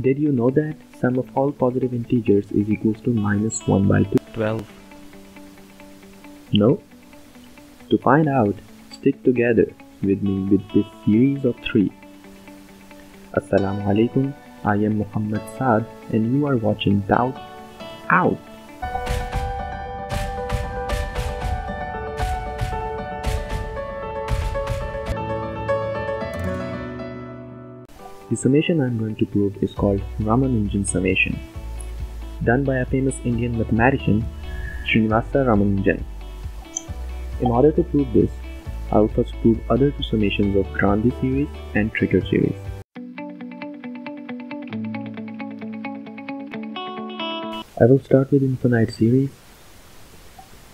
Did you know that sum of all positive integers is equals to minus 1 by 2? 12. No? To find out, stick together with me with this series of 3. Assalamu alaikum, I am Muhammad Saad and you are watching Doubt Out. The summation I am going to prove is called Ramanujan summation, done by a famous Indian mathematician Srinivasa Ramanujan. In order to prove this, I will first prove other two summations of Grandi series and Tricker series. I will start with infinite series.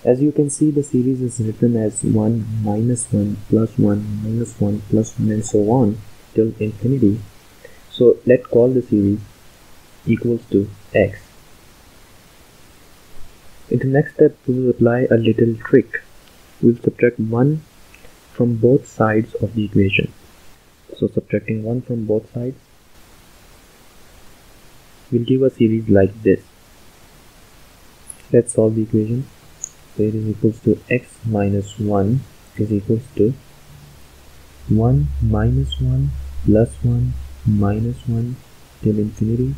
As you can see the series is written as 1 minus 1 plus 1 minus 1 plus 1 and so on till infinity so let's call the series equals to x. In the next step, we will apply a little trick. We'll subtract 1 from both sides of the equation. So subtracting 1 from both sides will give a series like this. Let's solve the equation. So it is equals to x minus 1 is equals to 1 minus 1 plus 1 minus 1 till infinity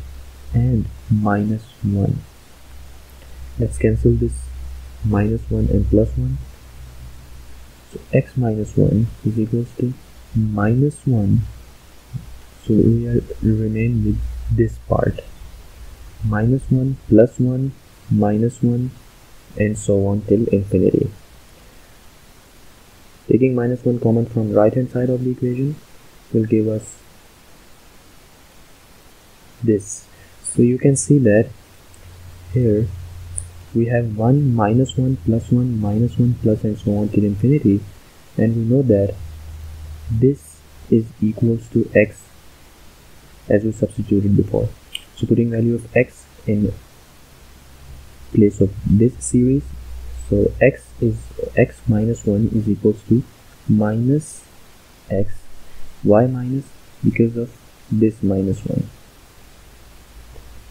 and minus 1 let's cancel this minus 1 and plus 1 so x minus 1 is equals to minus 1 so we are remain with this part. Minus 1 plus 1 minus 1 and so on till infinity. Taking minus 1 common from right hand side of the equation will give us this. So you can see that here we have 1 minus 1 plus 1 minus 1 plus and so on till infinity. And we know that this is equals to x as we substituted before. So putting value of x in place of this series. So x is x minus 1 is equals to minus x. Y minus because of this minus 1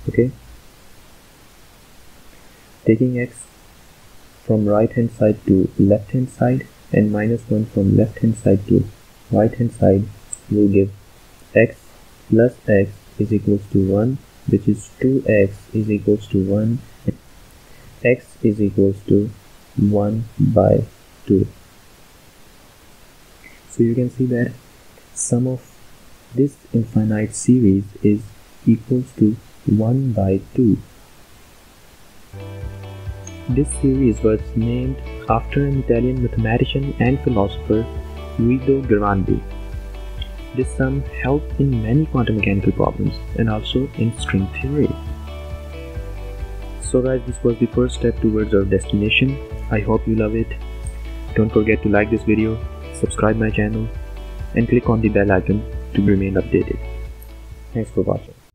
okay? Taking x from right hand side to left hand side and minus 1 from left hand side to right hand side will give x plus x is equals to 1 which is 2x is equals to 1 x is equals to 1 by 2 so you can see that sum of this infinite series is equals to 1 by 2. This series was named after an Italian mathematician and philosopher Guido Grandi. This sum helped in many quantum mechanical problems and also in string theory. So guys, this was the first step towards our destination. I hope you love it. Don't forget to like this video, subscribe my channel and click on the bell icon to remain updated. Thanks for watching.